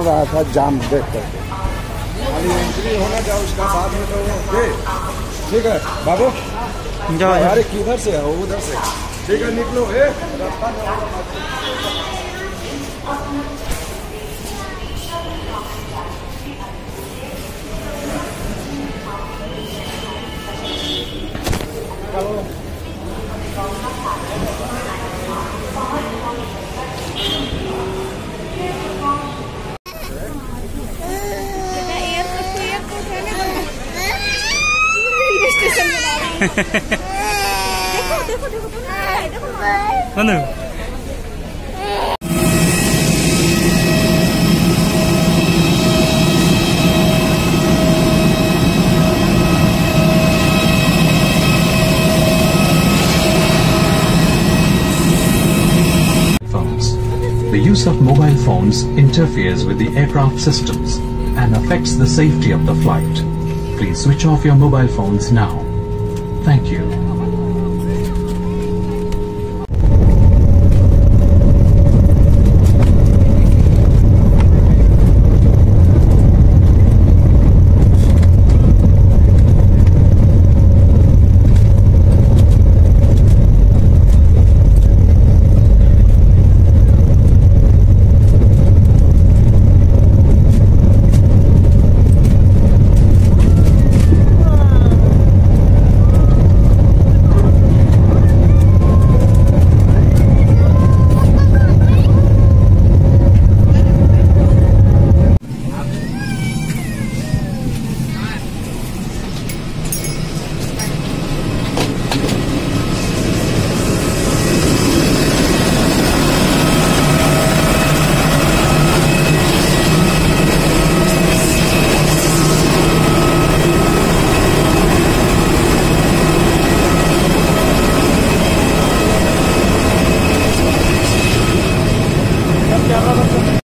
रहा था जाम देख करके एंट्री होना जाओ उसका बाद में तो ठीक है बाबू? जाओ। अरे किधर से है? उधर से। ठीक है निकलो ए। रास्ता देखो देखो देखो देखो देखो Manu phones. The use of mobile phones interferes with the aircraft systems and affects the safety of the flight. Please switch off your mobile phones now. Thank you.